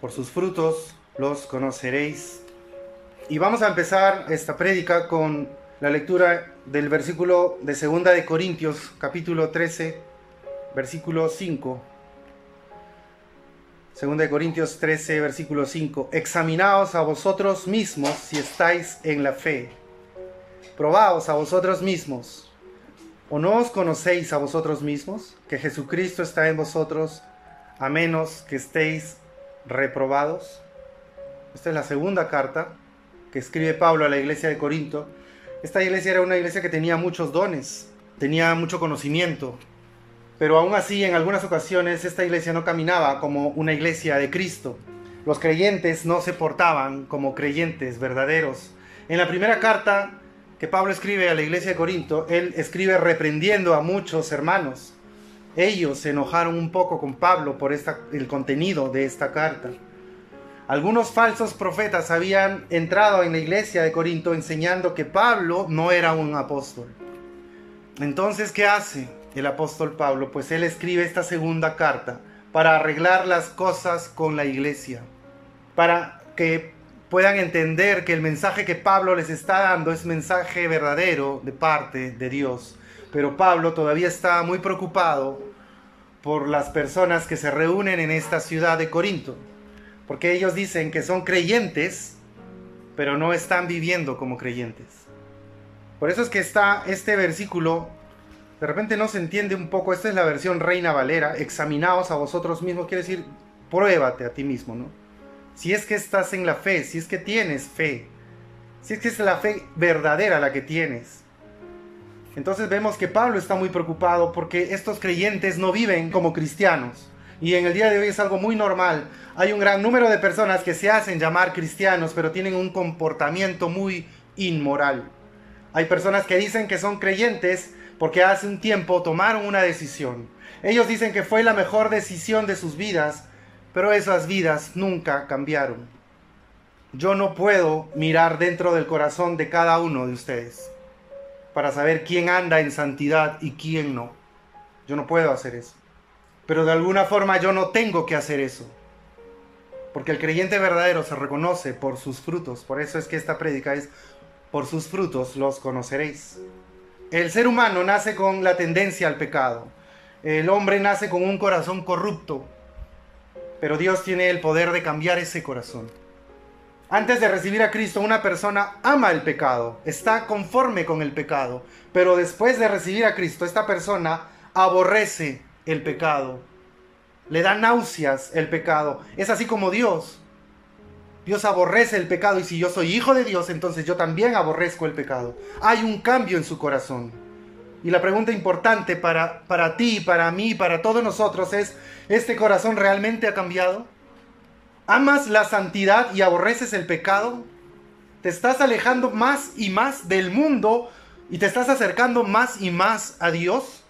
Por sus frutos los conoceréis. Y vamos a empezar esta prédica con la lectura del versículo de Segunda de Corintios, capítulo 13, versículo 5. Segunda de Corintios 13, versículo 5. Examinaos a vosotros mismos si estáis en la fe. Probaos a vosotros mismos. ¿O no os conocéis a vosotros mismos que Jesucristo está en vosotros, a menos que estéis reprobados? Esta es la segunda carta que escribe Pablo a la iglesia de Corinto. Esta iglesia era una iglesia que tenía muchos dones, tenía mucho conocimiento, pero aún así en algunas ocasiones esta iglesia no caminaba como una iglesia de Cristo. Los creyentes no se portaban como creyentes verdaderos. En la primera carta que Pablo escribe a la iglesia de Corinto, él escribe reprendiendo a muchos hermanos. Ellos se enojaron un poco con Pablo por el contenido de esta carta. Algunos falsos profetas habían entrado en la iglesia de Corinto enseñando que Pablo no era un apóstol. Entonces, ¿qué hace? el apóstol Pablo, pues él escribe esta segunda carta para arreglar las cosas con la iglesia, para que puedan entender que el mensaje que Pablo les está dando es mensaje verdadero de parte de Dios. Pero Pablo todavía está muy preocupado por las personas que se reúnen en esta ciudad de Corinto, porque ellos dicen que son creyentes, pero no están viviendo como creyentes. Por eso es que está este versículo de repente no se entiende un poco, esta es la versión Reina Valera, examinaos a vosotros mismos, quiere decir, pruébate a ti mismo, ¿no? Si es que estás en la fe, si es que tienes fe, si es que es la fe verdadera la que tienes. Entonces vemos que Pablo está muy preocupado porque estos creyentes no viven como cristianos. Y en el día de hoy es algo muy normal. Hay un gran número de personas que se hacen llamar cristianos, pero tienen un comportamiento muy inmoral. Hay personas que dicen que son creyentes, porque hace un tiempo tomaron una decisión. Ellos dicen que fue la mejor decisión de sus vidas, pero esas vidas nunca cambiaron. Yo no puedo mirar dentro del corazón de cada uno de ustedes para saber quién anda en santidad y quién no. Yo no puedo hacer eso. Pero de alguna forma yo no tengo que hacer eso. Porque el creyente verdadero se reconoce por sus frutos. Por eso es que esta prédica es, por sus frutos los conoceréis. El ser humano nace con la tendencia al pecado. El hombre nace con un corazón corrupto, pero Dios tiene el poder de cambiar ese corazón. Antes de recibir a Cristo, una persona ama el pecado, está conforme con el pecado, pero después de recibir a Cristo, esta persona aborrece el pecado, le da náuseas el pecado. Es así como Dios. Dios aborrece el pecado y si yo soy hijo de Dios, entonces yo también aborrezco el pecado. Hay un cambio en su corazón. Y la pregunta importante para, para ti, para mí, para todos nosotros es, ¿este corazón realmente ha cambiado? ¿Amas la santidad y aborreces el pecado? ¿Te estás alejando más y más del mundo y te estás acercando más y más a Dios?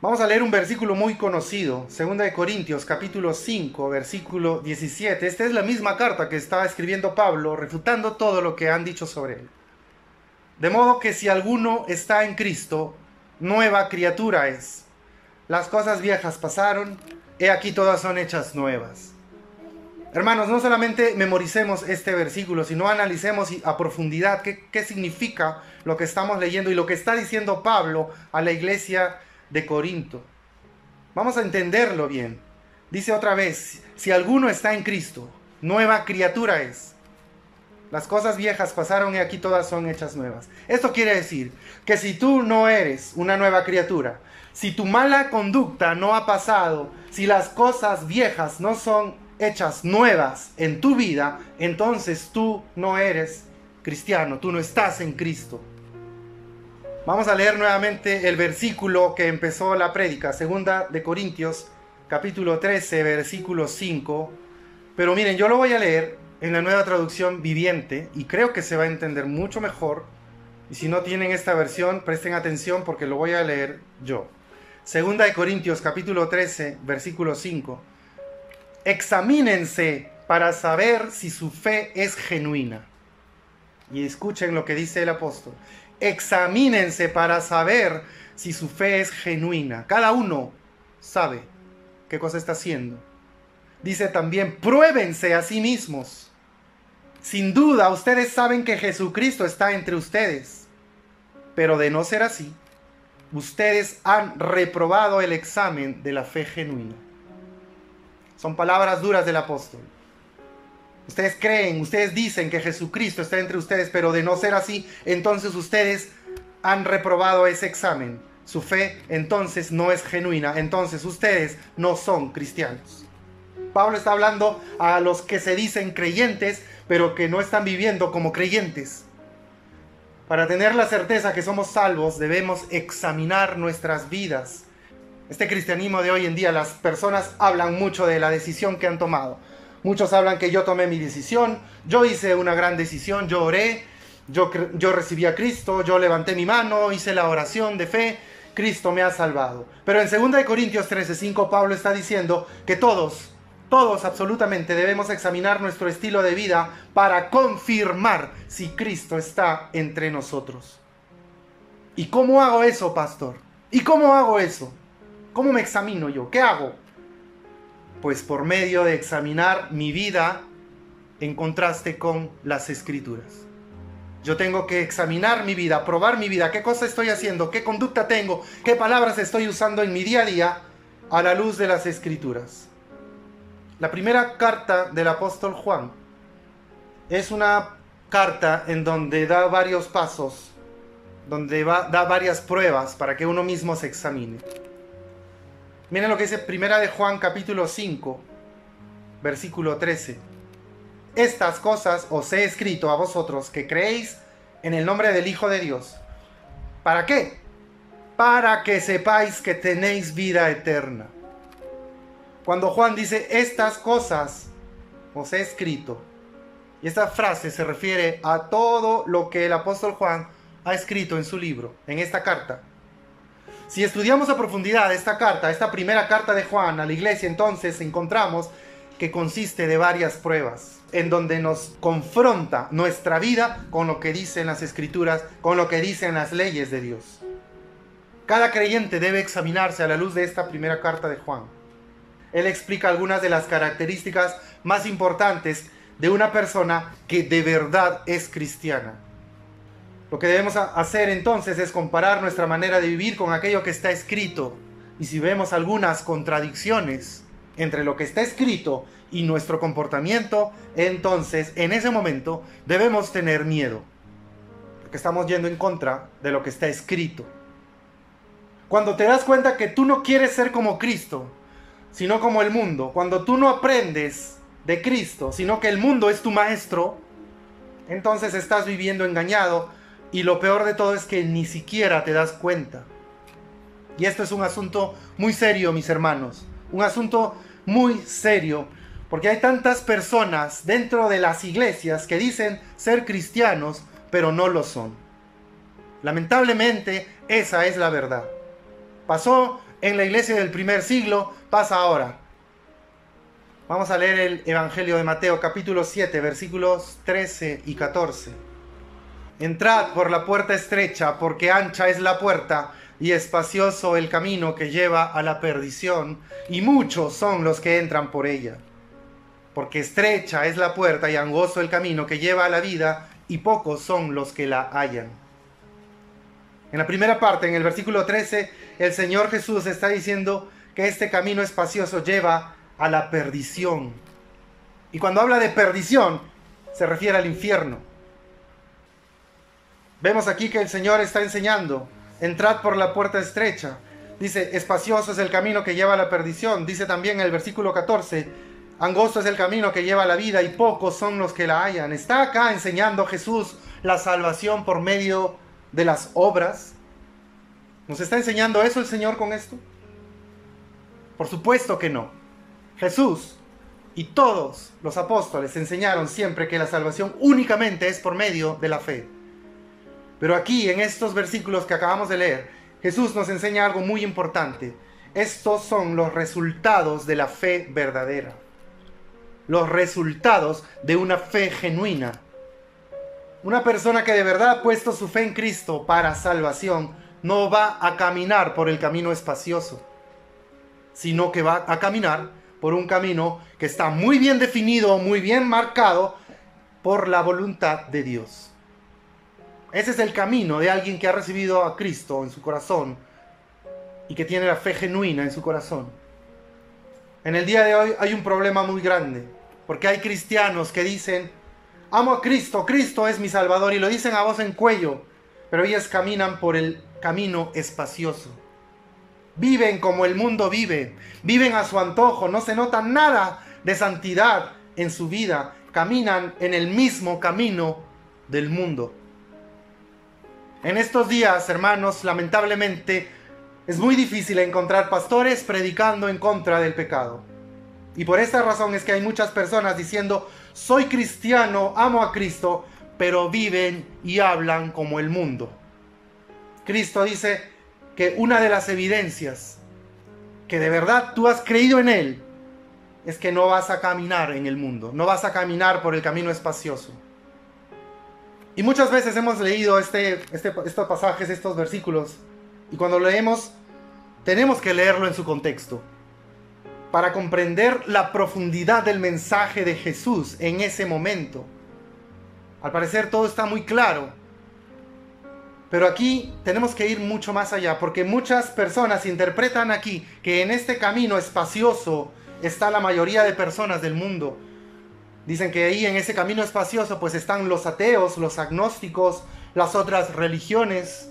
Vamos a leer un versículo muy conocido, 2 de Corintios capítulo 5, versículo 17. Esta es la misma carta que estaba escribiendo Pablo, refutando todo lo que han dicho sobre él. De modo que si alguno está en Cristo, nueva criatura es. Las cosas viejas pasaron, he aquí todas son hechas nuevas. Hermanos, no solamente memoricemos este versículo, sino analicemos a profundidad qué, qué significa lo que estamos leyendo y lo que está diciendo Pablo a la iglesia de Corinto. Vamos a entenderlo bien. Dice otra vez, si alguno está en Cristo, nueva criatura es. Las cosas viejas pasaron y aquí todas son hechas nuevas. Esto quiere decir que si tú no eres una nueva criatura, si tu mala conducta no ha pasado, si las cosas viejas no son hechas nuevas en tu vida, entonces tú no eres cristiano, tú no estás en Cristo. Vamos a leer nuevamente el versículo que empezó la prédica, segunda de Corintios, capítulo 13, versículo 5. Pero miren, yo lo voy a leer en la nueva traducción viviente y creo que se va a entender mucho mejor. Y si no tienen esta versión, presten atención porque lo voy a leer yo. Segunda de Corintios, capítulo 13, versículo 5. Examínense para saber si su fe es genuina. Y escuchen lo que dice el apóstol examínense para saber si su fe es genuina. Cada uno sabe qué cosa está haciendo. dice también, pruébense a sí mismos. Sin duda, ustedes saben que Jesucristo está entre ustedes. Pero de no ser así, ustedes han reprobado el examen de la fe genuina. Son palabras duras del apóstol. Ustedes creen, ustedes dicen que Jesucristo está entre ustedes, pero de no ser así, entonces ustedes han reprobado ese examen. Su fe entonces no es genuina, entonces ustedes no son cristianos. Pablo está hablando a los que se dicen creyentes, pero que no están viviendo como creyentes. Para tener la certeza que somos salvos debemos examinar nuestras vidas. Este cristianismo de hoy en día, las personas hablan mucho de la decisión que han tomado. Muchos hablan que yo tomé mi decisión, yo hice una gran decisión, yo oré, yo, yo recibí a Cristo, yo levanté mi mano, hice la oración de fe, Cristo me ha salvado. Pero en 2 Corintios 13:5 Pablo está diciendo que todos, todos absolutamente debemos examinar nuestro estilo de vida para confirmar si Cristo está entre nosotros. ¿Y cómo hago eso, pastor? ¿Y cómo hago eso? ¿Cómo me examino yo? ¿Qué hago? Pues por medio de examinar mi vida en contraste con las escrituras. Yo tengo que examinar mi vida, probar mi vida, qué cosa estoy haciendo, qué conducta tengo, qué palabras estoy usando en mi día a día a la luz de las escrituras. La primera carta del apóstol Juan es una carta en donde da varios pasos, donde da varias pruebas para que uno mismo se examine. Miren lo que dice Primera de Juan capítulo 5, versículo 13 estas cosas os he escrito a vosotros que creéis en el nombre del Hijo de Dios. ¿Para qué? Para que sepáis que tenéis vida eterna. Cuando Juan dice estas cosas os he escrito, y esta frase se refiere a todo lo que el apóstol Juan ha escrito en su libro, en esta carta. Si estudiamos a profundidad esta carta, esta primera carta de Juan a la iglesia, entonces encontramos que consiste de varias pruebas, en donde nos confronta nuestra vida con lo que dicen las escrituras, con lo que dicen las leyes de Dios. Cada creyente debe examinarse a la luz de esta primera carta de Juan. Él explica algunas de las características más importantes de una persona que de verdad es cristiana. Lo que debemos hacer entonces es comparar nuestra manera de vivir con aquello que está escrito. Y si vemos algunas contradicciones, entre lo que está escrito y nuestro comportamiento, entonces en ese momento debemos tener miedo. Porque estamos yendo en contra de lo que está escrito. Cuando te das cuenta que tú no quieres ser como Cristo, sino como el mundo, cuando tú no aprendes de Cristo, sino que el mundo es tu maestro, entonces estás viviendo engañado y lo peor de todo es que ni siquiera te das cuenta. Y esto es un asunto muy serio, mis hermanos. Un asunto muy serio, porque hay tantas personas dentro de las iglesias que dicen ser cristianos, pero no lo son. Lamentablemente, esa es la verdad. Pasó en la iglesia del primer siglo, pasa ahora. Vamos a leer el Evangelio de Mateo capítulo 7 versículos 13 y 14. Entrad por la puerta estrecha, porque ancha es la puerta y espacioso el camino que lleva a la perdición, y muchos son los que entran por ella. Porque estrecha es la puerta y angosto el camino que lleva a la vida, y pocos son los que la hallan. En la primera parte, en el versículo 13, el Señor Jesús está diciendo que este camino espacioso lleva a la perdición. Y cuando habla de perdición, se refiere al infierno. Vemos aquí que el Señor está enseñando entrad por la puerta estrecha. Dice, espacioso es el camino que lleva a la perdición. Dice también el versículo 14, angosto es el camino que lleva a la vida y pocos son los que la hallan. Está acá enseñando Jesús la salvación por medio de las obras. ¿Nos está enseñando eso el Señor con esto? Por supuesto que no. Jesús y todos los apóstoles enseñaron siempre que la salvación únicamente es por medio de la fe. Pero aquí, en estos versículos que acabamos de leer, Jesús nos enseña algo muy importante. Estos son los resultados de la fe verdadera. Los resultados de una fe genuina. Una persona que de verdad ha puesto su fe en Cristo para salvación no va a caminar por el camino espacioso, sino que va a caminar por un camino que está muy bien definido, muy bien marcado por la voluntad de Dios. Ese es el camino de alguien que ha recibido a Cristo en su corazón y que tiene la fe genuina en su corazón. En el día de hoy hay un problema muy grande, porque hay cristianos que dicen, amo a Cristo, Cristo es mi Salvador, y lo dicen a voz en cuello, pero ellos caminan por el camino espacioso. Viven como el mundo vive, viven a su antojo, no se nota nada de santidad en su vida, caminan en el mismo camino del mundo. En estos días, hermanos, lamentablemente, es muy difícil encontrar pastores predicando en contra del pecado. Y por esta razón es que hay muchas personas diciendo, soy cristiano, amo a Cristo, pero viven y hablan como el mundo. Cristo dice que una de las evidencias que de verdad tú has creído en Él es que no vas a caminar en el mundo, no vas a caminar por el camino espacioso. Y muchas veces hemos leído este, este estos pasajes, estos versículos, y cuando leemos, tenemos que leerlo en su contexto para comprender la profundidad del mensaje de Jesús en ese momento. Al parecer todo está muy claro, pero aquí tenemos que ir mucho más allá, porque muchas personas interpretan aquí que en este camino espacioso está la mayoría de personas del mundo. Dicen que ahí en ese camino espacioso pues están los ateos, los agnósticos, las otras religiones,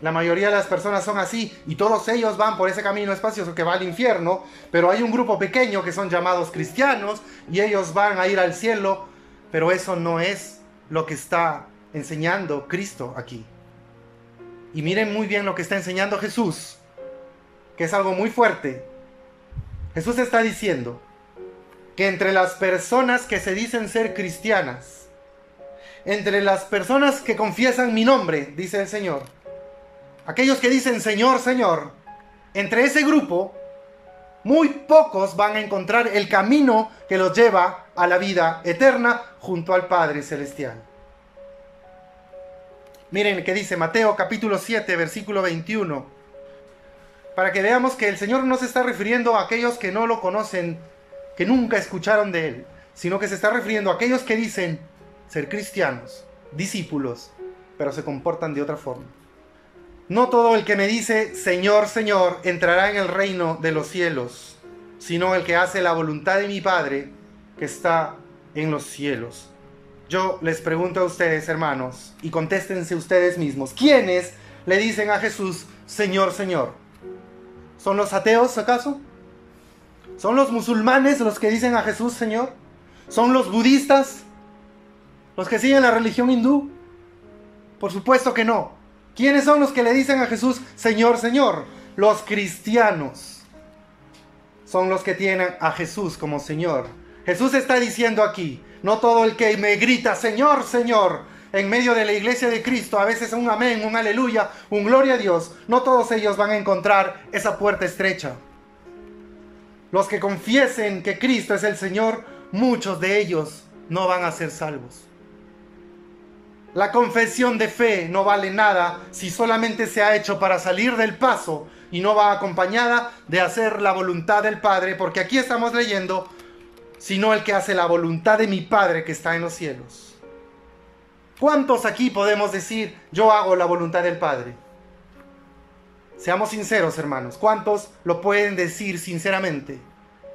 la mayoría de las personas son así y todos ellos van por ese camino espacioso que va al infierno, pero hay un grupo pequeño que son llamados cristianos y ellos van a ir al cielo, pero eso no es lo que está enseñando Cristo aquí. Y miren muy bien lo que está enseñando Jesús, que es algo muy fuerte. Jesús está diciendo que entre las personas que se dicen ser cristianas, entre las personas que confiesan mi nombre, dice el Señor, aquellos que dicen Señor, Señor, entre ese grupo, muy pocos van a encontrar el camino que los lleva a la vida eterna junto al Padre Celestial. Miren que dice Mateo capítulo 7, versículo 21. Para que veamos que el Señor no se está refiriendo a aquellos que no lo conocen, que nunca escucharon de Él, sino que se está refiriendo a aquellos que dicen ser cristianos, discípulos, pero se comportan de otra forma. No todo el que me dice, Señor, Señor, entrará en el reino de los cielos, sino el que hace la voluntad de mi Padre que está en los cielos. Yo les pregunto a ustedes, hermanos, y contéstense ustedes mismos, ¿quiénes le dicen a Jesús, Señor, Señor? ¿Son los ateos acaso? ¿Son los musulmanes los que dicen a Jesús, Señor? ¿Son los budistas? ¿Los que siguen la religión hindú? Por supuesto que no. ¿Quiénes son los que le dicen a Jesús, Señor, Señor? Los cristianos son los que tienen a Jesús como Señor. Jesús está diciendo aquí, no todo el que me grita, Señor, Señor, en medio de la iglesia de Cristo, a veces un amén, un aleluya, un gloria a Dios, no todos ellos van a encontrar esa puerta estrecha. Los que confiesen que Cristo es el Señor, muchos de ellos no van a ser salvos. La confesión de fe no vale nada si solamente se ha hecho para salir del paso y no va acompañada de hacer la voluntad del Padre, porque aquí estamos leyendo, sino el que hace la voluntad de mi Padre que está en los cielos. ¿Cuántos aquí podemos decir, yo hago la voluntad del Padre? Seamos sinceros, hermanos, ¿cuántos lo pueden decir sinceramente?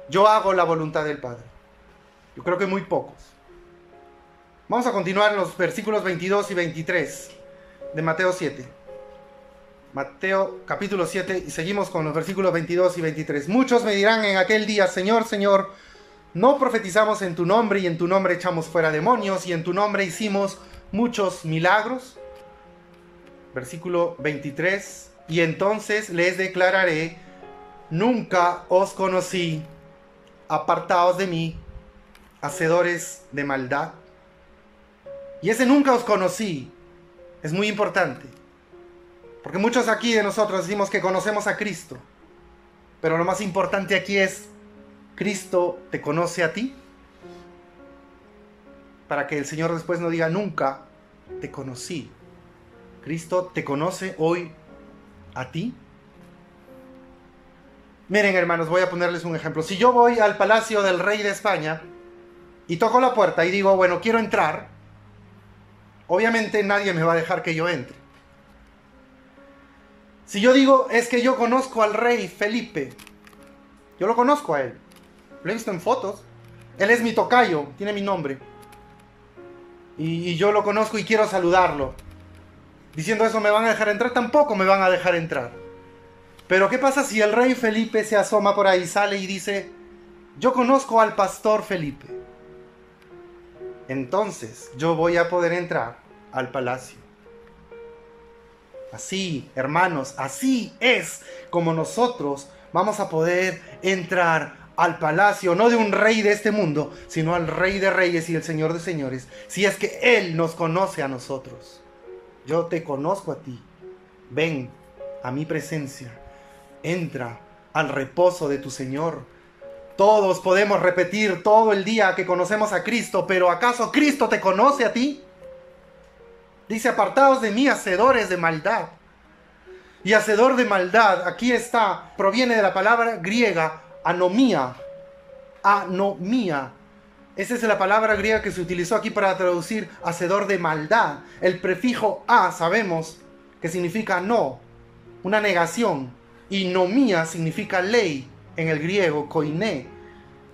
Yo hago la voluntad del Padre. Yo creo que muy pocos. Vamos a continuar los versículos 22 y 23 de Mateo 7. Mateo capítulo 7 y seguimos con los versículos 22 y 23. Muchos me dirán en aquel día, Señor, Señor, no profetizamos en tu nombre y en tu nombre echamos fuera demonios y en tu nombre hicimos muchos milagros. Versículo 23. Y entonces les declararé, nunca os conocí, apartaos de mí, hacedores de maldad. Y ese nunca os conocí es muy importante. Porque muchos aquí de nosotros decimos que conocemos a Cristo. Pero lo más importante aquí es, ¿Cristo te conoce a ti? Para que el Señor después no diga, nunca te conocí. ¿Cristo te conoce hoy a ti? Miren hermanos, voy a ponerles un ejemplo. Si yo voy al palacio del rey de España y toco la puerta y digo, bueno, quiero entrar, obviamente nadie me va a dejar que yo entre. Si yo digo, es que yo conozco al rey Felipe, yo lo conozco a él, lo he visto en fotos, él es mi tocayo, tiene mi nombre, y, yo lo conozco y quiero saludarlo. Diciendo eso, ¿me van a dejar entrar? Tampoco me van a dejar entrar. Pero ¿qué pasa si el rey Felipe se asoma por ahí, sale y dice, yo conozco al pastor Felipe? Entonces yo voy a poder entrar al palacio. Así, hermanos, así es como nosotros vamos a poder entrar al palacio, no de un rey de este mundo, sino al rey de reyes y el señor de señores, si es que Él nos conoce a nosotros. Yo te conozco a ti. Ven a mi presencia entra al reposo de tu Señor. Todos podemos repetir todo el día que conocemos a Cristo, pero ¿acaso Cristo te conoce a ti? Dice, apartados de mí, hacedores de maldad. Y hacedor de maldad, aquí está, proviene de la palabra griega anomía. Anomía. Esa es la palabra griega que se utilizó aquí para traducir hacedor de maldad. El prefijo a, sabemos que significa no, una negación. Y nomía significa ley en el griego, koiné.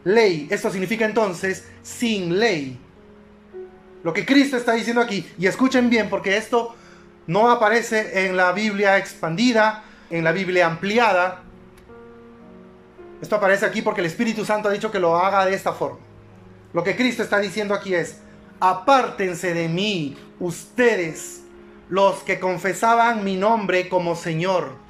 Ley, esto significa entonces sin ley. Lo que Cristo está diciendo aquí, y escuchen bien porque esto no aparece en la Biblia expandida, en la Biblia ampliada. Esto aparece aquí porque el Espíritu Santo ha dicho que lo haga de esta forma. Lo que Cristo está diciendo aquí es, apártense de mí, ustedes, los que confesaban mi nombre como Señor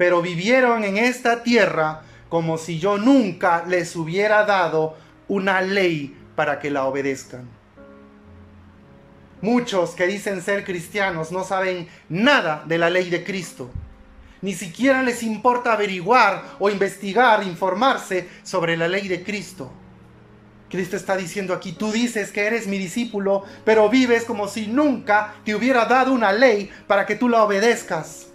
pero vivieron en esta tierra como si yo nunca les hubiera dado una ley para que la obedezcan. Muchos que dicen ser cristianos no saben nada de la ley de Cristo. Ni siquiera les importa averiguar o investigar, informarse sobre la ley de Cristo. Cristo está diciendo aquí, tú dices que eres mi discípulo, pero vives como si nunca te hubiera dado una ley para que tú la obedezcas.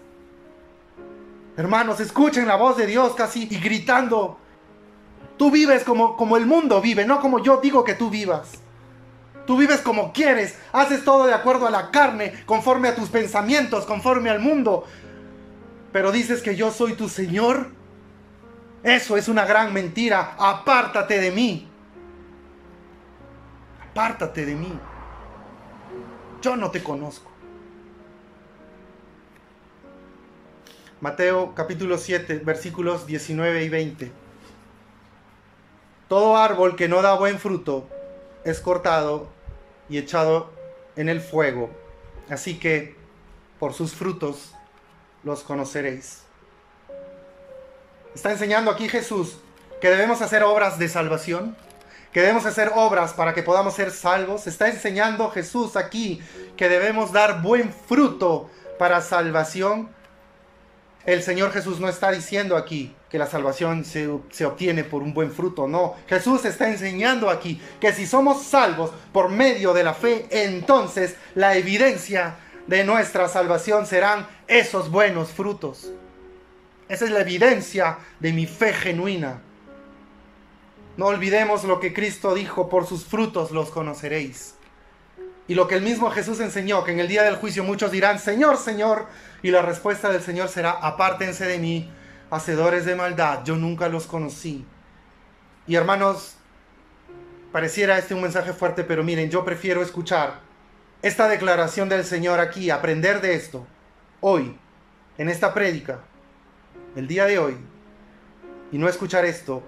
Hermanos, escuchen la voz de Dios casi y gritando. Tú vives como, como el mundo vive, no como yo digo que tú vivas. Tú vives como quieres, haces todo de acuerdo a la carne, conforme a tus pensamientos, conforme al mundo. Pero dices que yo soy tu Señor. Eso es una gran mentira. Apártate de mí. Apártate de mí. Yo no te conozco. Mateo capítulo 7, versículos 19 y 20. Todo árbol que no da buen fruto es cortado y echado en el fuego. Así que por sus frutos los conoceréis. Está enseñando aquí Jesús que debemos hacer obras de salvación, que debemos hacer obras para que podamos ser salvos. Está enseñando Jesús aquí que debemos dar buen fruto para salvación el Señor Jesús no está diciendo aquí que la salvación se, obtiene por un buen fruto, no. Jesús está enseñando aquí que si somos salvos por medio de la fe, entonces la evidencia de nuestra salvación serán esos buenos frutos. Esa es la evidencia de mi fe genuina. No olvidemos lo que Cristo dijo, por sus frutos los conoceréis. Y lo que el mismo Jesús enseñó, que en el día del juicio muchos dirán, Señor, Señor, y la respuesta del Señor será, apártense de mí, hacedores de maldad, yo nunca los conocí. Y hermanos, pareciera este un mensaje fuerte, pero miren, yo prefiero escuchar esta declaración del Señor aquí, aprender de esto, hoy, en esta prédica, el día de hoy, y no escuchar esto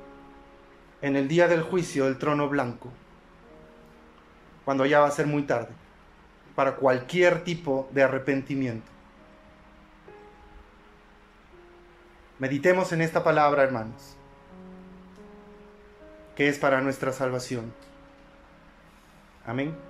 en el día del juicio del trono blanco, cuando ya va a ser muy tarde, para cualquier tipo de arrepentimiento. Meditemos en esta palabra, hermanos, que es para nuestra salvación. Amén.